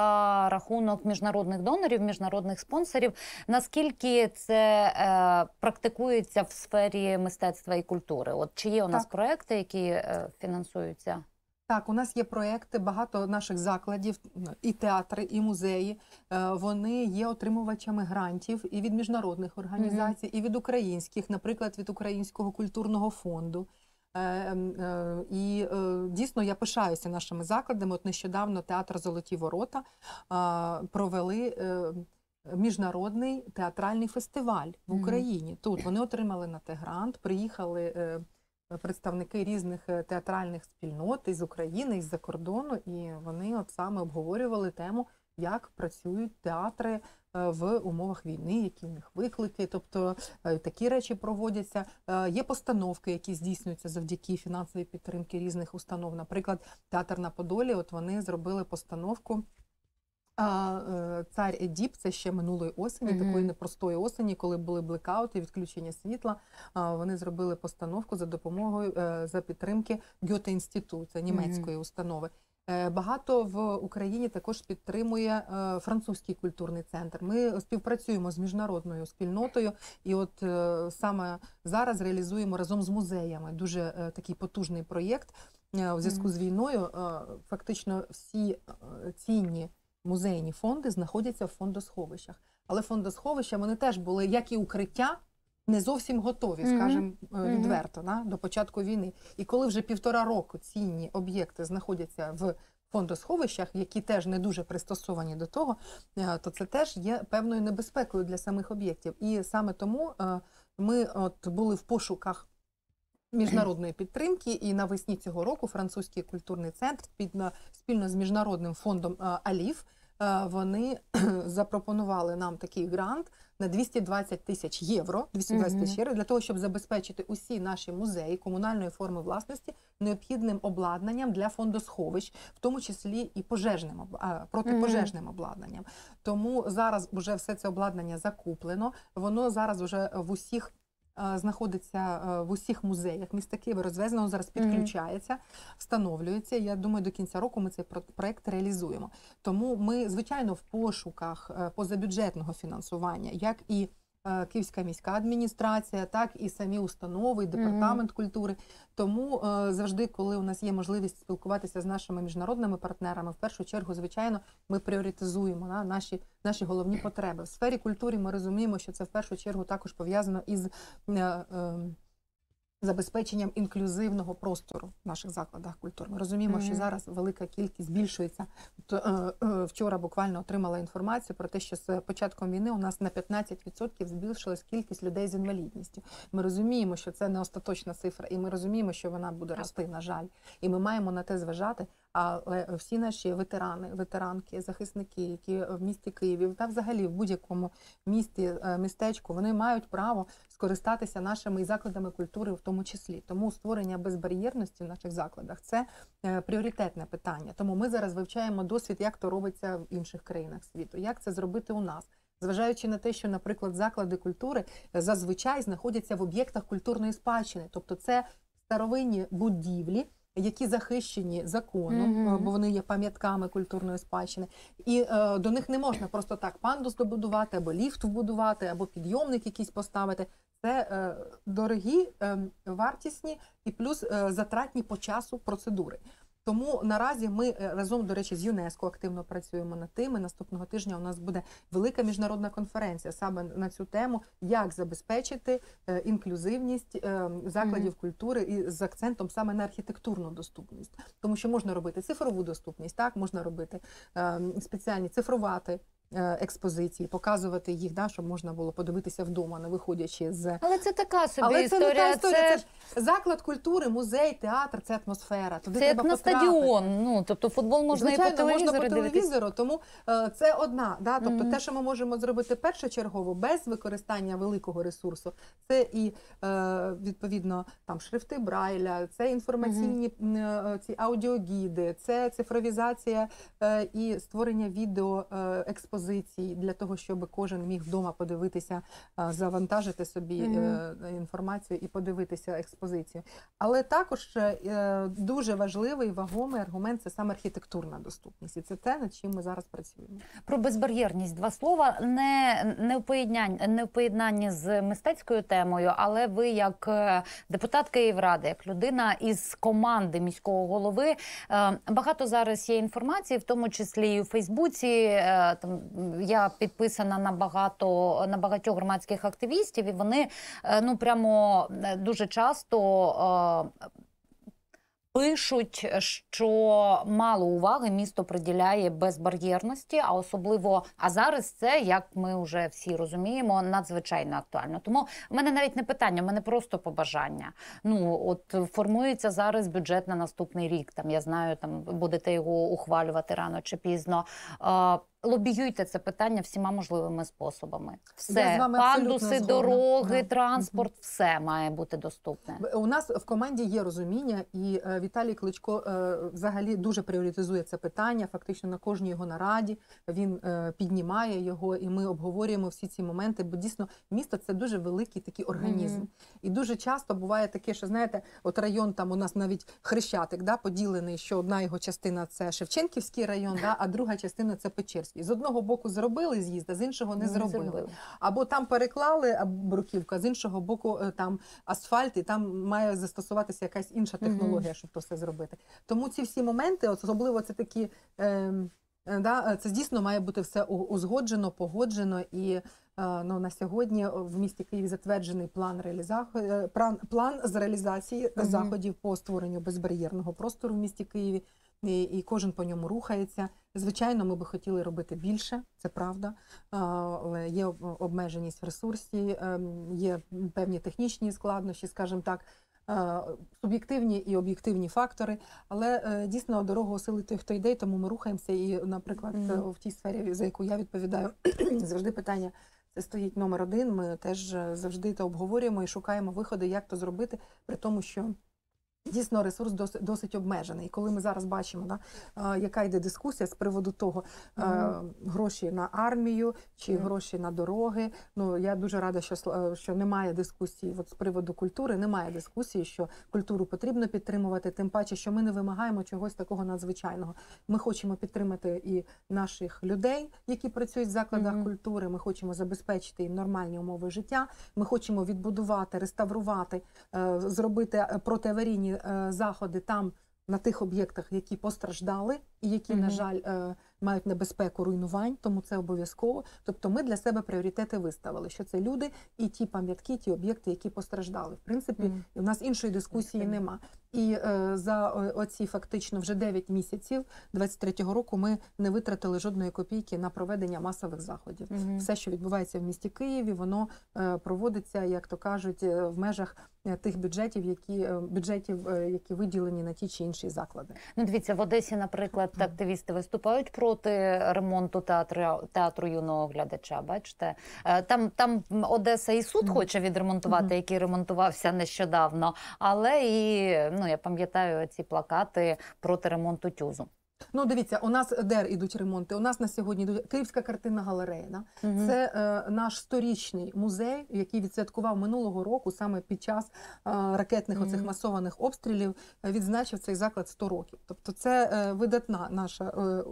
рахунок міжнародних донорів, міжнародних спонсорів. Наскільки це е, практикується в сфері мистецтва і культури? От чи є у нас Так. проекти, які е, фінансуються? Так, у нас є проекти, багато наших закладів, і театри, і музеї. е, Вони є отримувачами грантів і від міжнародних організацій, і від українських, наприклад, від Українського культурного фонду. Е, ем, е, І дійсно я пишаюся нашими закладами. От нещодавно театр Золоті ворота провели. Міжнародний театральний фестиваль в. Україні. Тут вони отримали на те грант, приїхали представники різних е, театральних спільнот із України, із-за кордону, і вони от саме обговорювали тему, як працюють театри е, в умовах війни, які в них виклики. Тобто е, такі речі проводяться. Є постановки, які здійснюються завдяки фінансовій підтримки різних установ. Наприклад, театр на Подолі. От вони зробили постановку. А, е, Цар Едіп, це ще минулої осені, Мгм. такої непростої осені, коли були блекаути, відключення світла. Вони зробили постановку за допомогою е, за підтримки Гьоте інститут, це німецької установи. Е, Багато в Україні також підтримує французький культурний центр. Ми співпрацюємо з міжнародною спільнотою, і от саме зараз реалізуємо разом з музеями дуже такий потужний проєкт. У зв'язку з війною фактично всі цінні музейні фонди знаходяться в фондосховищах. Але фондосховища вони теж були, як і укриття, не зовсім готові, скажімо е, відверто, на, до початку війни. І коли вже півтора року цінні об'єкти знаходяться в фондосховищах, які теж не дуже пристосовані до того, е, то це теж є певною небезпекою для самих об'єктів. І саме тому е, ми от були в пошуках. Міжнародної підтримки, і навесні цього року французький культурний центр під на- спільно з міжнародним фондом Аліф вони запропонували нам такий грант на 220 тисяч євро, 220 тисяч євро для того, щоб забезпечити усі наші музеї комунальної форми власності необхідним обладнанням для фондосховищ, в тому числі і пожежним протипожежним обладнанням. Тому зараз вже все це обладнання закуплено. Воно зараз вже в усіх. Е, Знаходиться е, в усіх музеях міста Києва, розвезено зараз підключається, встановлюється. Я думаю, до кінця року ми цей про- проект реалізуємо. Тому ми, звичайно, в пошуках е, позабюджетного фінансування, як і Київська міська адміністрація, так і самі установи, і департамент культури. Тому е, завжди, коли у нас є можливість спілкуватися з нашими міжнародними партнерами, в першу чергу, звичайно, ми пріоритизуємо на наші, наші головні потреби. В сфері культури ми розуміємо, що це в першу чергу також пов'язано із. Забезпеченням інклюзивного простору в наших закладах культури. Ми розуміємо, що зараз велика кількість збільшується. Е, е, вчора буквально отримала інформацію про те, що з початком війни у нас на 15% збільшилась кількість людей з інвалідністю. Ми розуміємо, що це не остаточна цифра, і ми розуміємо, що вона буде рости, на жаль. І ми маємо на те зважати. Але всі наші ветерани, ветеранки, захисники, які в місті Києві та взагалі в будь-якому місті, е, містечку, вони мають право скористатися нашими закладами культури, в тому числі. Тому створення безбар'єрності в наших закладах це е, пріоритетне питання. Тому ми зараз вивчаємо досвід, як то робиться в інших країнах світу, як це зробити у нас. Зважаючи на те, що, наприклад, заклади культури зазвичай знаходяться в об'єктах культурної спадщини, тобто це старовинні будівлі, які захищені законом, е, бо вони є пам'ятками культурної спадщини, і е, до них не можна просто так пандус добудувати, або ліфт вбудувати, або підйомник якийсь поставити. Це е, дорогі, е, вартісні і плюс е, затратні по часу процедури. Тому наразі ми е, разом, до речі, з ЮНЕСКО активно працюємо над тим. І наступного тижня у нас буде велика міжнародна конференція саме на цю тему, як забезпечити е, інклюзивність е, закладів культури і з акцентом саме на архітектурну доступність, тому що можна робити цифрову доступність, так можна робити е, спеціальні цифрувати. Е, Експозиції, показувати їх, да, щоб можна було подивитися вдома, не виходячи з Але це така собі але історія. це не та історія. Це, Це, ж заклад культури, музей, театр, це атмосфера. Туди це як на стадіон. Ну тобто футбол можна Звичайно, і по телевізору можна по дивитись. телевізору, тому е, це одна. Да? Тобто Мгм. те, що ми можемо зробити першочергово без використання великого ресурсу, це і е, відповідно там шрифти Брайля, це інформаційні м, е, ці аудіогіди, це цифровізація і створення відео е, експозицій для того, щоб кожен міг вдома подивитися, е, завантажити собі Мгм. е, інформацію і подивитися експозицію. Але також е, дуже важливий вагомий аргумент це саме архітектурна доступність, і це те, над чим ми зараз працюємо. Про безбар'єрність два слова не, не, в поєднанні, не в поєднанні з мистецькою темою, але ви, як депутат Київради, як людина із команди міського голови, багато зараз є інформації, в тому числі і у Фейсбуці. Там я підписана на багато на багатьох громадських активістів, і вони е, ну прямо е, дуже часто. е, Пишуть, що мало уваги місто приділяє безбар'єрності, а особливо а зараз це, як ми вже всі розуміємо, надзвичайно актуально. Тому в мене навіть не питання, в мене просто побажання. Ну от формується зараз бюджет на наступний рік. Там я знаю, там будете його ухвалювати рано чи пізно. Лобіюйте це питання всіма можливими способами. Все пандуси, дороги, Да. транспорт, все має бути доступне. У нас в команді є розуміння, і е, Віталій Кличко е, взагалі дуже пріоритизує це питання. Фактично на кожній його нараді він е, піднімає його, і ми обговорюємо всі ці моменти. Бо дійсно місто це дуже великий такий організм. Мгм. І дуже часто буває таке, що знаєте, от район там у нас навіть хрещатик, да, поділений, що одна його частина це Шевченківський район, да, а друга частина це Печерський. З одного боку зробили з'їзд, а з іншого не зробили. Або там переклали бруківку, а з іншого боку е, там асфальт, і там має застосуватися якась інша технологія, щоб то все зробити. Тому ці всі моменти, особливо це такі. Е, е, Да, е, це дійсно має бути все узгоджено, погоджено і е, ну, на сьогодні в місті Києві затверджений план реаліза... план, план з реалізації Мгм. заходів по створенню безбар'єрного простору в місті Києві, і, і кожен по ньому рухається. Звичайно, ми би хотіли робити більше, це правда. Але є обмеженість в ресурсі, ем, є певні технічні складнощі, скажімо так. е, Суб'єктивні і об'єктивні фактори, але е, дійсно дорогу осилить той, хто йде, тому ми рухаємося. І, наприклад, е, в тій сфері, за яку я відповідаю, завжди питання це стоїть номер один. Ми теж е, завжди це обговорюємо і шукаємо виходи, як то зробити, при тому, що Дійсно, ресурс досить, досить обмежений. І коли ми зараз бачимо, да, яка йде дискусія з приводу того, е, гроші на армію чи Мгм. гроші на дороги. Ну я дуже рада, що сла- що немає дискусії. От з приводу культури немає дискусії, що культуру потрібно підтримувати. Тим паче, що ми не вимагаємо чогось такого надзвичайного. Ми хочемо підтримати і наших людей, які працюють в закладах Мгм. культури. Ми хочемо забезпечити їм нормальні умови життя. Ми хочемо відбудувати, реставрувати, е, зробити е, протиаварійні заходи там. На тих об'єктах, які постраждали, і які, на жаль, е, мають небезпеку руйнувань, тому це обов'язково. Тобто, ми для себе пріоритети виставили, що це люди і ті пам'ятки, ті об'єкти, які постраждали. В принципі, Мгм. у нас іншої дискусії Дякую. нема. І е, за оці фактично вже 9 місяців 23-го року ми не витратили жодної копійки на проведення масових заходів. Мгм. Все, що відбувається в місті Києві, воно е, проводиться, як то кажуть, е, в межах тих бюджетів, які бюджетів, які виділені на ті чи інші заклади. Ну, дивіться, в Одесі, наприклад, активісти виступають проти ремонту театру, театру юного глядача. Бачите, там, там Одеса і суд хоче відремонтувати, який ремонтувався нещодавно. Але і ну я пам'ятаю ці плакати проти ремонту тюзу. Ну, дивіться, у нас дер ідуть ремонти. У нас на сьогодні йдуть Київська картинна галерея. Да? Це е, наш сторічний музей, який відсвяткував минулого року, саме під час е, ракетних оцих масованих обстрілів, відзначив цей заклад 100 років. Тобто, це е, видатна наша е,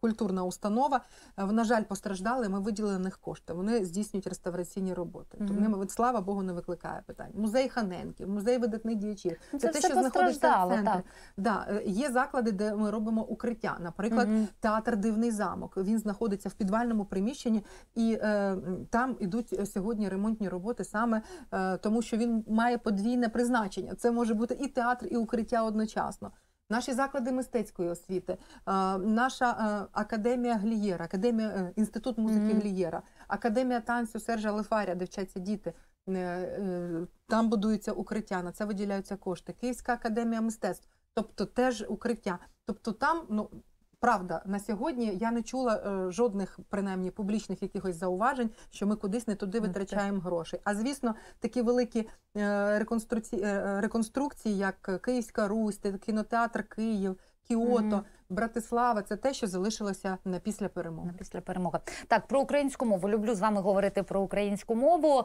культурна установа. Е, На жаль, постраждали. Ми виділили на них кошти. Вони здійснюють реставраційні роботи. Мгм. Тобто, ними, слава Богу, не викликає питань. Музей Ханенків, музей видатних діячів. Ну, Це, все знаходиться в центрі. так. Да, е, є заклади, де ми робимо укриття. Наприклад, Мгм. театр Дивний замок. Він знаходиться в підвальному приміщенні, і е, там ідуть е, сьогодні ремонтні роботи саме е, тому, що він має подвійне призначення. Це може бути і театр, і укриття одночасно. Наші заклади мистецької освіти, е, наша е, академія Глієра, академія е, інститут музики Мгм. Глієра, академія танцю Сержа Лифаря, де вчаться діти. Там будуються укриття, на це виділяються кошти. Київська академія мистецтв, тобто теж укриття. Тобто там, ну правда, на сьогодні я не чула е, жодних, принаймні, публічних якихось зауважень, що ми кудись не туди Ну, витрачаємо гроші. А звісно, такі великі е, реконструкції, е, реконструкції, як Київська Русь, кінотеатр Київ, Кіото. Братислава, це те, що залишилося на після перемоги. На Після перемоги. Так, про українську мову. Люблю з вами говорити про українську мову. Е,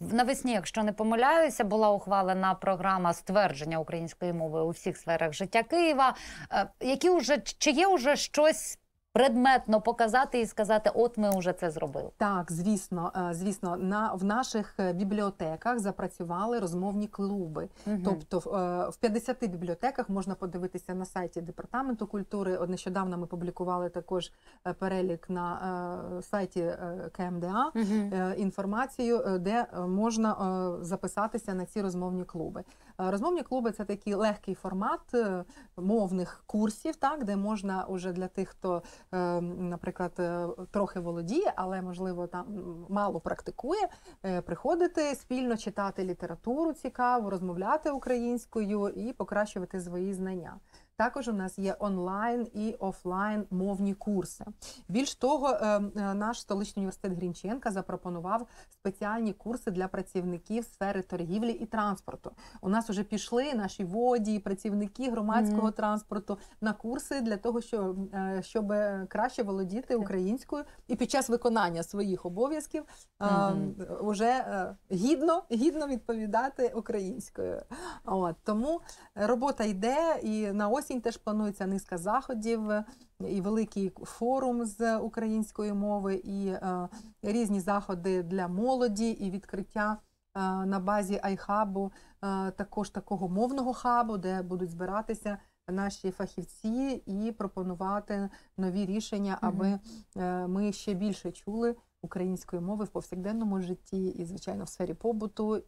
навесні, якщо не помиляюся, була ухвалена програма ствердження української мови у всіх сферах життя Києва. Е, які уже чи є вже щось предметно показати і сказати, от ми вже це зробили. Так, звісно, е, звісно, на в наших е, бібліотеках запрацювали розмовні клуби. Мгм. Тобто в, е, 50 бібліотеках можна подивитися на сайті департаменту культури. От нещодавно ми публікували також е, перелік на е, сайті е, КМДА. Е, Інформацію, е, де е, можна е, записатися на ці розмовні клуби. Е, Розмовні клуби це такий легкий формат е, мовних курсів, так де можна уже для тих, хто, е, наприклад, трохи володіє, але можливо там мало практикує, приходити спільно читати літературу цікаву, розмовляти українською і покращувати свої знання. Також у нас є онлайн і офлайн мовні курси. Більш того, е, е, наш столичний університет Грінченка запропонував спеціальні курси для працівників сфери торгівлі і транспорту. У нас вже пішли наші водії, працівники громадського Мгм. транспорту на курси для того, щоб, е, щоб краще володіти українською і під час виконання своїх обов'язків вже е, гідно, гідно відповідати українською. От тому робота йде, і на осінь теж планується низка заходів, і великий форум з української мови, і е, різні заходи для молоді, і відкриття е, на базі айхабу, е, також такого мовного хабу, де будуть збиратися наші фахівці і пропонувати нові рішення, аби ми ще більше чули української мови в повсякденному житті, і звичайно в сфері побуту.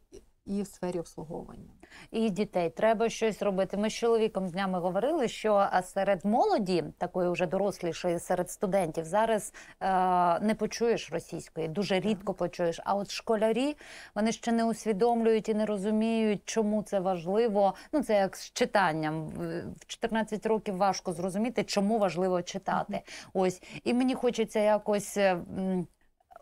І в сфері обслуговування. і дітей. Треба щось робити. Ми з чоловіком з днями говорили, що серед молоді, такої вже дорослішої, серед студентів, зараз е, не почуєш російської, дуже рідко почуєш. А от школярі вони ще не усвідомлюють і не розуміють, чому це важливо. Ну це як з читанням. В в 14 років важко зрозуміти, чому важливо читати. Ось і мені хочеться якось.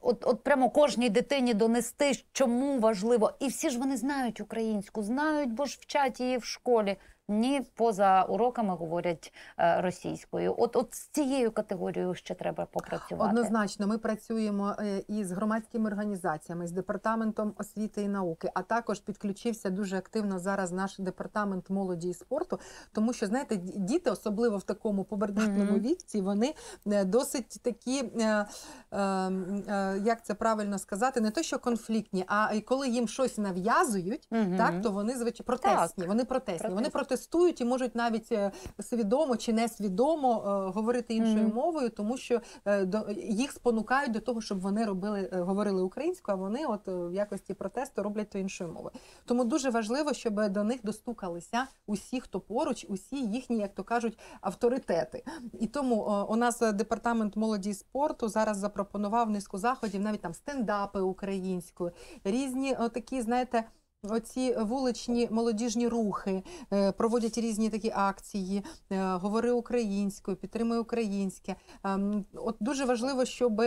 От, от прямо кожній дитині донести, чому важливо. І всі ж вони знають українську, знають, бо ж вчать її в школі. Ні, поза уроками говорять е, російською. От, от з цією категорією ще треба попрацювати. Однозначно, ми працюємо е, із громадськими організаціями, з департаментом освіти і науки, а також підключився дуже активно зараз наш департамент молоді і спорту. Тому що знаєте, діти, особливо в такому побердатному Мгм. віці, вони е, досить такі, е, е, е, як це правильно сказати, не то що конфліктні, а коли їм щось нав'язують. Мгм. Так, то вони звичайно протестні. Так. Вони протестні. Вони Протестні. Протестують і можуть навіть е, свідомо чи несвідомо е, говорити іншою Мгм. мовою, тому що е, їх спонукають до того, щоб вони робили говорили українською, а вони, от в якості протесту, роблять то іншою мовою. Тому дуже важливо, щоб до них достукалися усі, хто поруч, усі їхні, як то кажуть, авторитети. І тому у нас департамент молоді і спорту зараз запропонував низку заходів, навіть там стендапи українською, різні такі, знаєте. Оці вуличні молодіжні рухи е, проводять різні такі акції, е, говори українською, підтримуй українське. Ем, От дуже важливо, щоб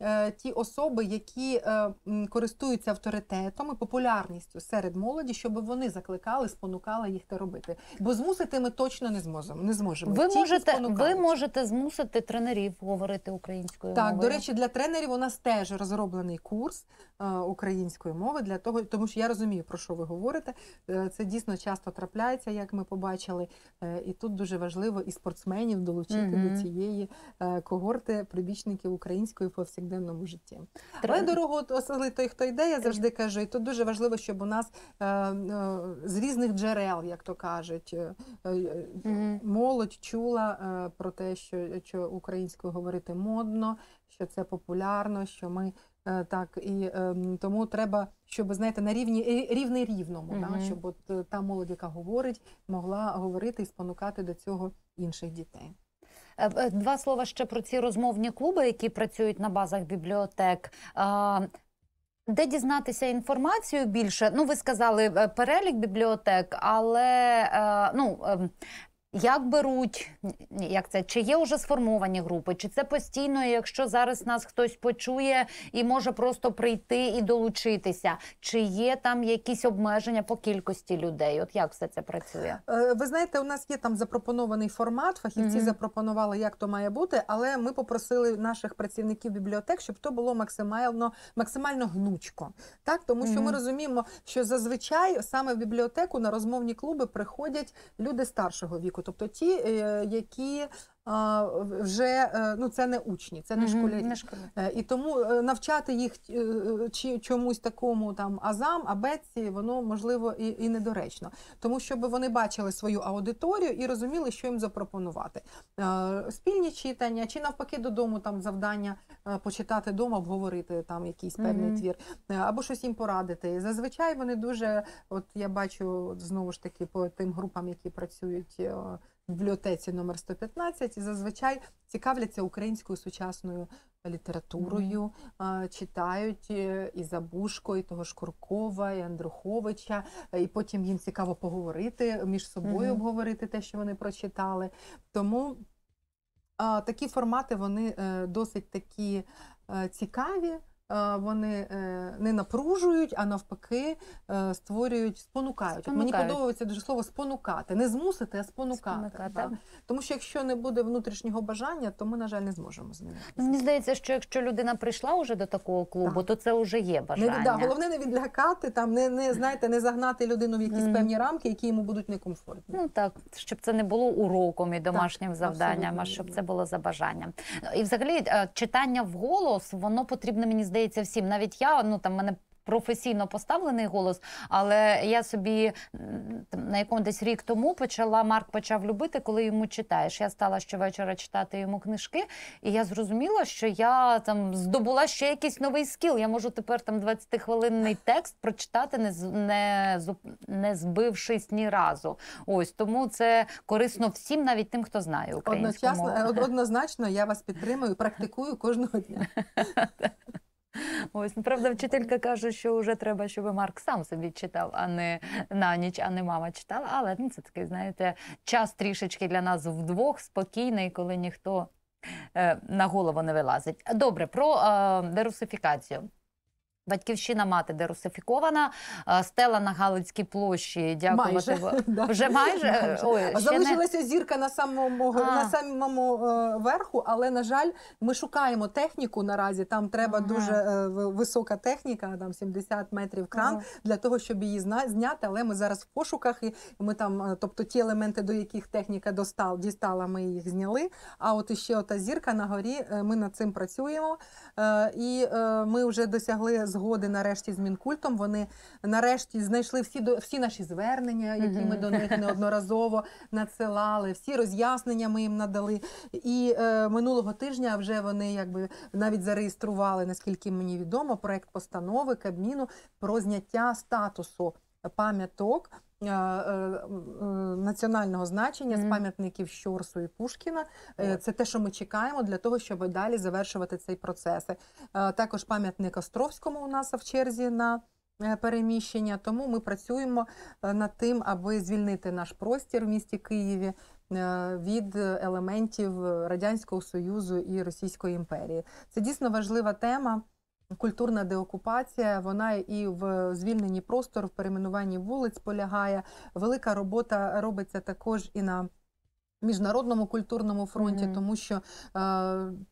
е, ті особи, які користуються авторитетом і популярністю серед молоді, щоб вони закликали, спонукали їх те робити. Бо змусити ми точно не зможемо. Не зможемо. Ви Тільки можете, ви можете змусити тренерів говорити українською Так, мовою. до речі, для тренерів у нас теж розроблений курс української мови для того, тому що я розумію, про що ви говорите. Е, Це дійсно часто трапляється, як ми побачили. Е, І тут дуже важливо і спортсменів долучити Мгм. до цієї е, когорти прибічників української в повсякденному житті. Тре- Але дорогу осели той, хто йде, я завжди кажу, і тут дуже важливо, щоб у нас з різних джерел, як то кажуть, е, молодь чула про те, що, що українською говорити модно, що це популярно, що ми так і е, тому треба, щоб знаєте, на рівні рівний рівному, Мгм. да, щоб от е, та молодь, яка говорить, могла говорити і спонукати до цього інших дітей. Е, е, Два слова ще про ці розмовні клуби, які працюють на базах бібліотек. Де дізнатися інформацію більше? Ну, ви сказали е, перелік бібліотек, але е, ну. Як беруть, як це, чи є вже сформовані групи, чи це постійно, якщо зараз нас хтось почує і може просто прийти і долучитися, чи є там якісь обмеження по кількості людей? От як все це працює? Е, Ви знаєте, у нас є там запропонований формат. Фахівці Мгм. запропонували, як то має бути, але ми попросили наших працівників бібліотек, щоб то було максимально максимально гнучко. Так, тому що ми розуміємо, що зазвичай саме в бібліотеку на розмовні клуби приходять люди старшого віку, тобто ті, е, які вже е, ну це не учні, це не школярі. не школярі. Е, І тому е, навчати їх чи чомусь такому там азам, абетці, воно можливо і, і недоречно, тому щоб вони бачили свою аудиторію і розуміли, що їм запропонувати. Спільні читання, чи навпаки додому там завдання почитати дома, обговорити там якийсь певний Мгм. твір, е, або щось їм порадити. Зазвичай вони дуже, от я бачу знову ж таки по тим групам, які працюють. Бібліотеці номер 115 і зазвичай цікавляться українською сучасною літературою, а, читають е, і Забушко, і того ж Куркова, і Андруховича, е, і потім їм цікаво поговорити, між собою Мгм. обговорити те, що вони прочитали. Тому такі формати вони е, досить такі цікаві. Е, Вони е, не напружують, а навпаки е, створюють, спонукають. От Мені подобається дуже слово спонукати, не змусити, а спонукати. Спонукати. да. Тому що якщо не буде внутрішнього бажання, то ми, на жаль, не зможемо змінити. Ну, Мені здається, що якщо людина прийшла вже до такого клубу, Так. то це вже є Не, бажання. да, головне не відлякати, там не, не знаєте, не загнати людину в якісь Мгм. певні рамки, які йому будуть некомфортні. Ну так, щоб це не було уроком і домашнім Так, завданням, а щоб це було за бажанням. І взагалі читання вголос, воно потрібно, мені здається, всім. Навіть я, ну там мене. Професійно поставлений голос, але я собі там, на якому десь рік тому почала Марк почав любити, коли йому читаєш. Я стала щовечора читати йому книжки, і я зрозуміла, що я там здобула ще якийсь новий скіл. Я можу тепер там 20-хвилинний текст прочитати, не не не збившись ні разу. Ось тому це корисно всім, навіть тим, хто знає українську Одночасно, мову. е, однозначно, я вас підтримую, практикую кожного дня. Ось ну, правда, вчителька каже, що вже треба, щоб Марк сам собі читав, а не на ніч, а не мама читала. Але ну це такий, знаєте, час трішечки для нас вдвох спокійний, коли ніхто е, на голову не вилазить. Добре, про е, дерусифікацію. Батьківщина мати дерусифікована, е, стела на Галицькій площі. Дякувати. Майже. Вже майже? Е, Ой, ще не- Залишилася зірка на самому А. на самому е, верху, але на жаль, ми шукаємо техніку наразі. Там треба Ага. дуже е, висока техніка, там 70 метрів кран Ага. для того, щоб її зняти. Але ми зараз в пошуках, і ми там, тобто ті елементи, до яких техніка достал, дістала, ми їх зняли. А от іще ота зірка на горі, ми над цим працюємо. І ми вже досягли згоди нарешті з мінкультом. Вони нарешті знайшли всі до всі наші звернення, які ми до них неодноразово надсилали. Всі роз'яснення ми їм надали. І е, минулого тижня вже вони якби навіть зареєстрували, наскільки мені відомо, проект постанови Кабміну про зняття статусу пам'яток. Е, е, Національного значення з пам'ятників Щорсу і Пушкіна Е, це те, що ми чекаємо для того, щоб далі завершувати цей процес. Також пам'ятник Островському у нас в черзі на переміщення. Тому ми працюємо над тим, аби звільнити наш простір в місті Києві від елементів Радянського Союзу і Російської імперії. Це дійсно важлива тема. Культурна деокупація, вона і в звільненні простору, в перейменуванні вулиць полягає. Велика робота робиться також і на міжнародному культурному фронті, Мгм. тому що е,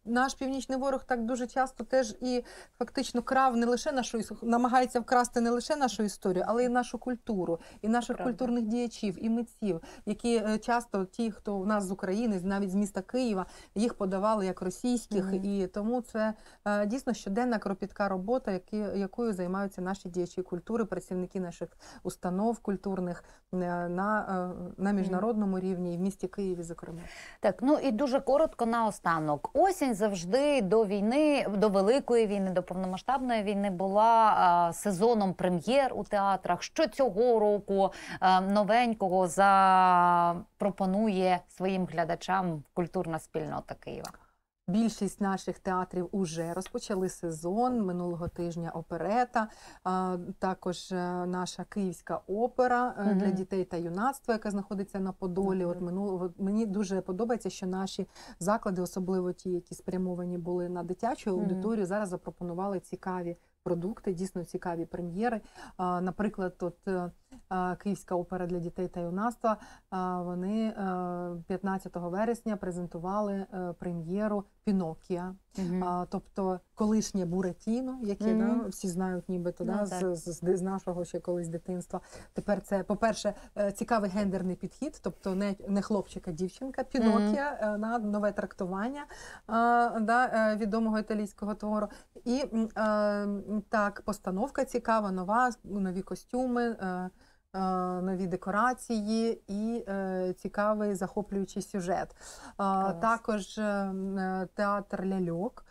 наш північний ворог так дуже часто теж і фактично крав не лише нашу намагається вкрасти не лише нашу історію, але й нашу культуру, і наших Правда. культурних діячів, і митців, які е, часто ті, хто у нас з України, навіть з міста Києва, їх подавали як російських, Мгм. і тому це е, дійсно щоденна кропітка робота, які, якою займаються наші діячі культури, працівники наших установ культурних е, на, е, на міжнародному рівні і в місті Києві, зокрема. Так, ну і дуже коротко наостанок. Осінь завжди до війни, до великої війни, до повномасштабної війни була а, сезоном прем'єр у театрах. Що цього року а, новенького запропонує своїм глядачам культурна спільнота Києва? Більшість наших театрів уже розпочали сезон минулого тижня. Оперета, також е, наша київська опера угу. для дітей та юнацтва, яка знаходиться на Подолі. От минулого мені дуже подобається, що наші заклади, особливо ті, які спрямовані були на дитячу аудиторію, аудиторію, зараз запропонували цікаві продукти, дійсно цікаві прем'єри. Наприклад, от е, Київська опера для дітей та юнацтва. Вони е, 15 вересня презентували е, прем'єру Пінокія. А, тобто колишнє Буратіно, яке Мгм. да, всі знають нібито Ну, да, так. з, з, з нашого ще колись дитинства. Тепер це, по-перше, е, цікавий гендерний підхід, тобто не, не хлопчик, а дівчинка, Пінокія, е, на нове трактування а, да, е, відомого італійського твору. І е, так, постановка цікава, нова, нові костюми. е, Нові декорації і е, цікавий захоплюючий сюжет. Клас. також е, м, е, театр ляльок.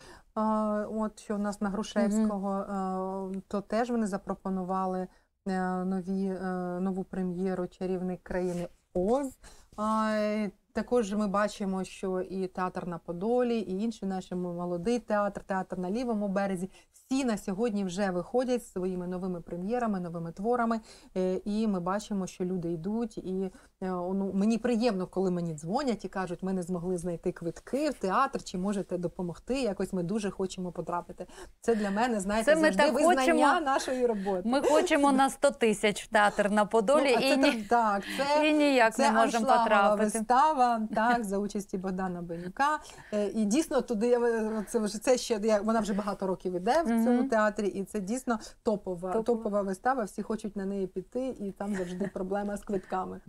От що у нас на Грушевського, е, то теж вони запропонували е, нові, е, нову прем'єру Чарівник країни Оз. Е, також ми бачимо, що і театр на Подолі, і інші наші молодий театр, театр на лівому березі. Всі на сьогодні вже виходять з своїми новими прем'єрами, новими творами. Е, І ми бачимо, що люди йдуть. І е, ну, мені приємно, коли мені дзвонять і кажуть, ми не змогли знайти квитки в театр, чи можете допомогти. Якось ми дуже хочемо потрапити. Це для мене, знаєте, Це ми завжди так визнання хочемо. нашої роботи. Ми хочемо на 100 тисяч в театр на Подолі Ну, і, це ні, так, це і ніяк це не можемо потрапити. вистава, так, за участі Богдана Бенюка. Е, І дійсно туди це вже це ще вона вже багато років іде в цьому театрі, і це дійсно топова, Топова. топова вистава. Всі хочуть на неї піти, і там завжди проблема з квитками.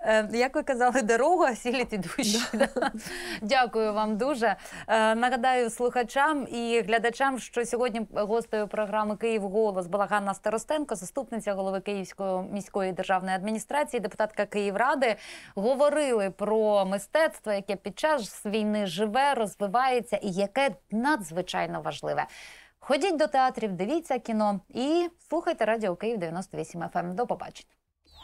Е, Як ви казали, дорога сілі ті душі. да? Дякую вам дуже. Е, Нагадаю слухачам і глядачам, що сьогодні гостею програми Київ голос була Ганна Старостенко, заступниця голови Київської міської державної адміністрації, депутатка Київради. Говорили про мистецтво, яке під час війни живе, розвивається і яке надзвичайно важливе. Ходіть до театрів, дивіться кіно і слухайте радіо Київ 98 FM. До побачення.